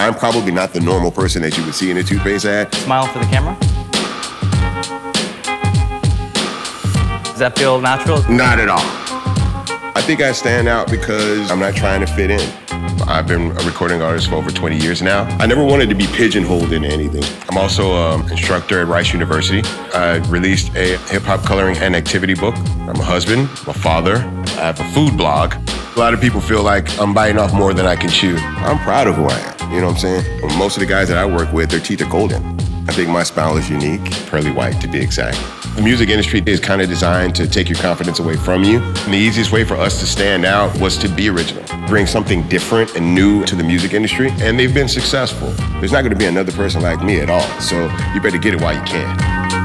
I'm probably not the normal person that you would see in a toothpaste ad. Smile for the camera. Does that feel natural? Not at all. I think I stand out because I'm not trying to fit in. I've been a recording artist for over 20 years now. I never wanted to be pigeonholed into anything. I'm also an um, instructor at Rice University. I released a hip hop coloring and activity book. I'm a husband, I'm a father. I have a food blog. A lot of people feel like I'm biting off more than I can chew. I'm proud of who I am. You know what I'm saying? Most of the guys that I work with, their teeth are golden. I think my smile is unique, pearly white to be exact. The music industry is kind of designed to take your confidence away from you. And the easiest way for us to stand out was to be original, bring something different and new to the music industry. And they've been successful. There's not going to be another person like me at all. So you better get it while you can.